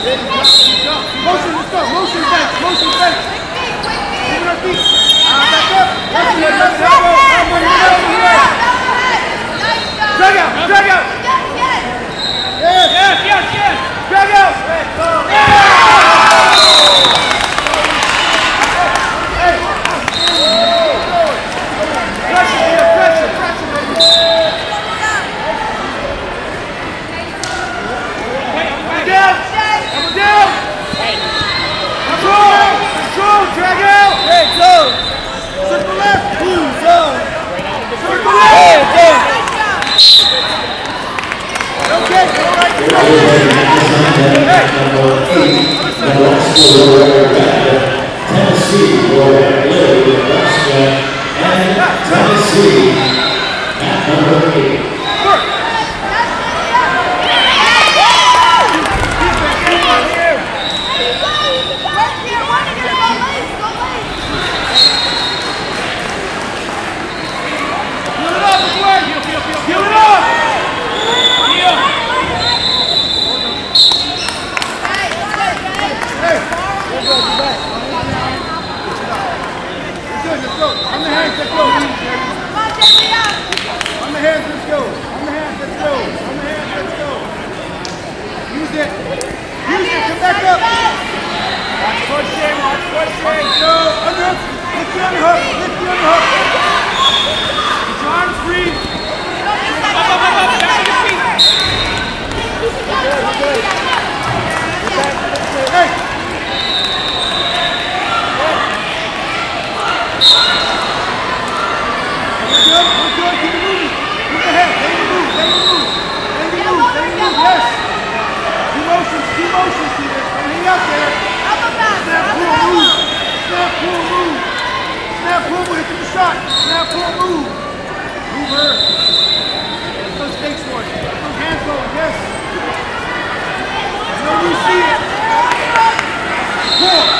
Motion, let's go. Motion, back. Motion, back. Tennessee, and Tennessee at number eight. four.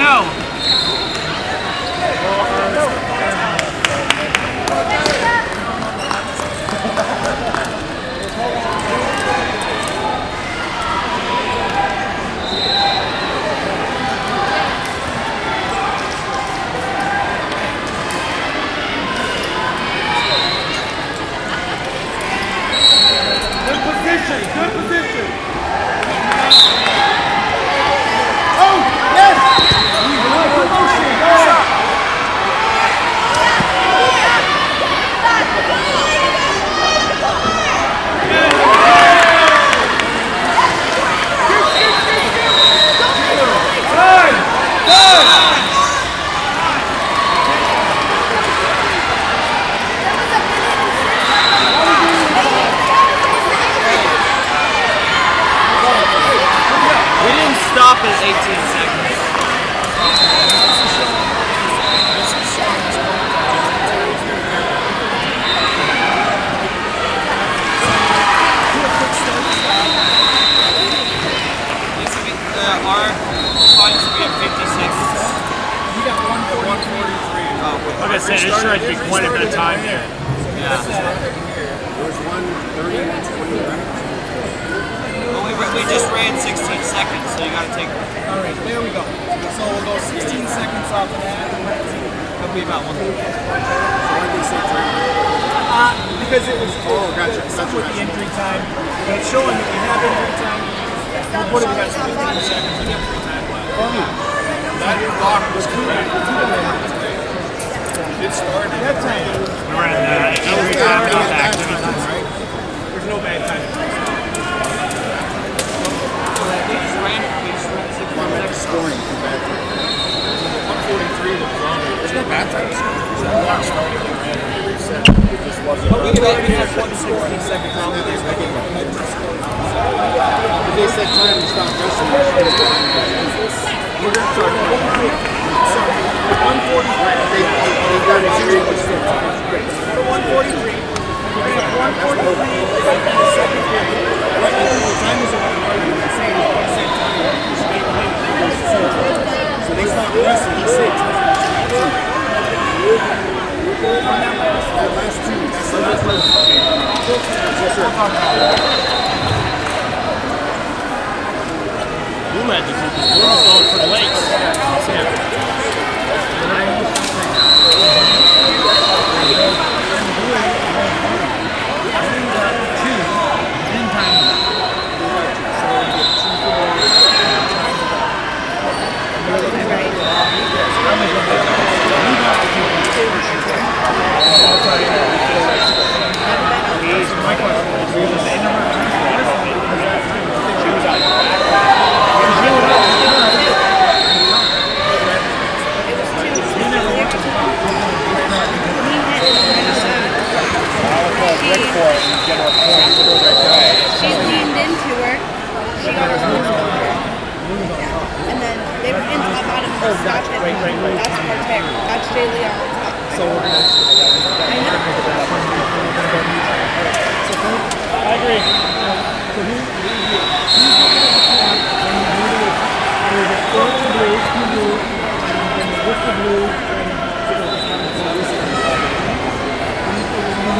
No. Like I said, it's going to be quite a bit of time here. Yeah. 20 well, we, we just ran 16 seconds, so you got to take. All right, there we go. So we'll go 16 seconds off of that. That'll be about one. Uh, because it was oh, gotcha. That's with the injury time. But it's showing that we have injury time. We're 15 seconds. We have free time left. Oh, that block was cool. It started. We were in uh, the time, the right? There's no bad time. Scoring for bad time. 143 That not we have one score they time to stop wrestling. We're going to start. Blue Magic, who's going for the legs. In top bottom of the scotch. Wait, wait, wait. That's. That's Jayleah on top. So we're gonna. I know. I agree.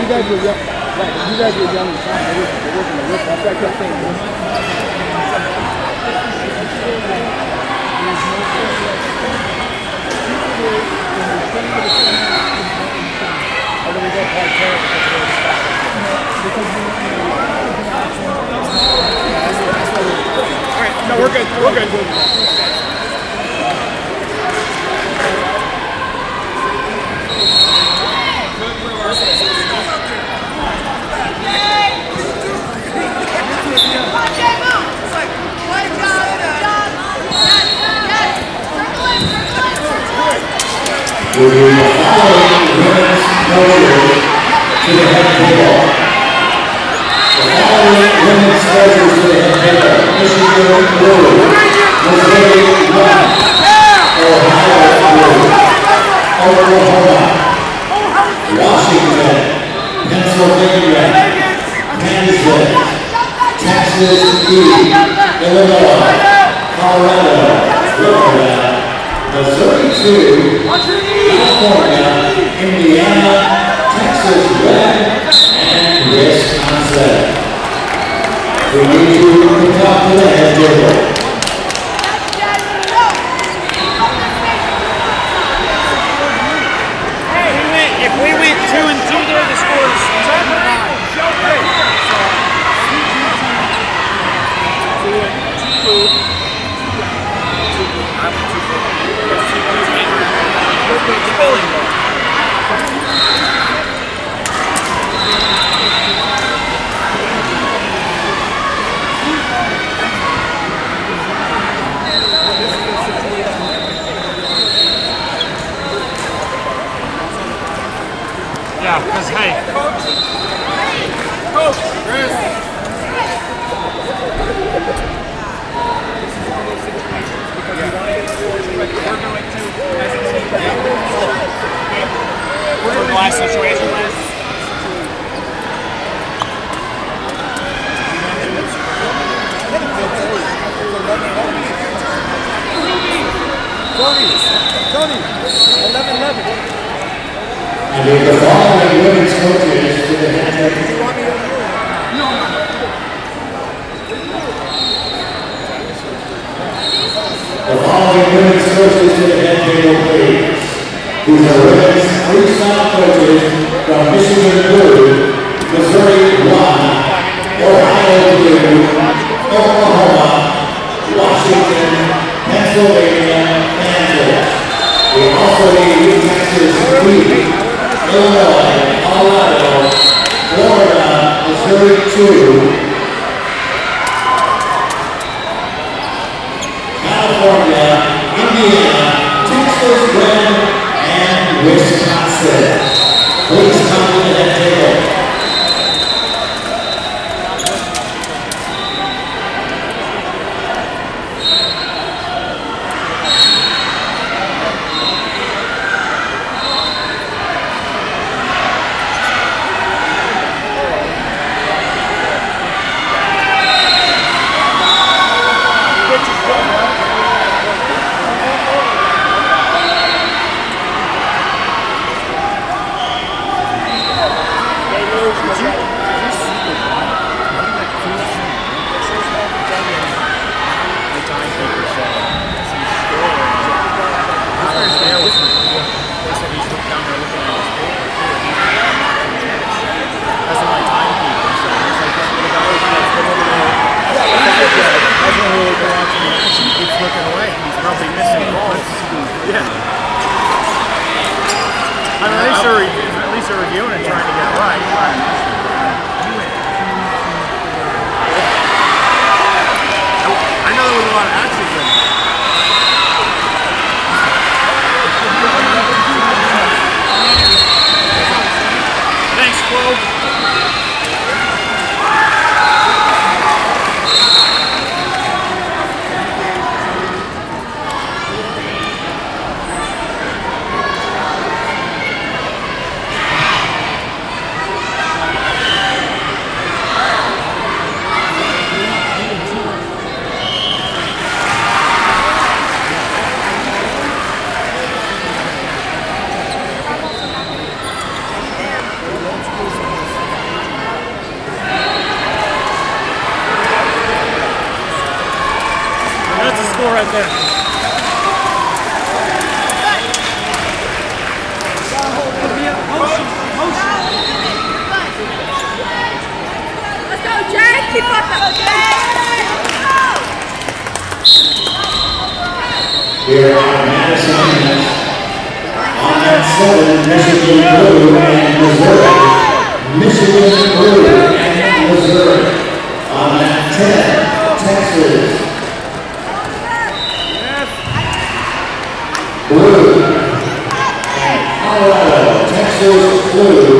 You guys were young, right? You guys were young. It wasn't a rip. That's what I kept saying. Right, no, we're good. We're good. Will be the following women's coaches to the head table. The following women's coaches to the head table. Michigan blue, Missouri one, Ohio blue, Oklahoma, Washington, Pennsylvania, Kansas, Texas E, Illinois, Colorado, Florida, Missouri two, California, Indiana, Texas Red, and Wisconsin. We need you to come to the head table. Hey, we went, if we went two and two there, the score is seven or nine. Yeah, because hey. For the last situation was. Tony, Tony, 11 11. The following women's coaches to the following women's coaches to the head table. These are women's freestyle coaches from Michigan Blue, Missouri Ohio Oklahoma, Washington, Pennsylvania, Kansas. Also Texas Illinois, Colorado, Florida, Missouri 2, at least they're reviewing and trying to get it right. I know there was a lot of actions in it. Thanks, Flo. right there. Let's go, Jay. Keep up the Here Madison. On that seven, Michigan Blue and Missouri. Michigan Blue and Missouri. On that ten, Texas. Blue. Texas Blue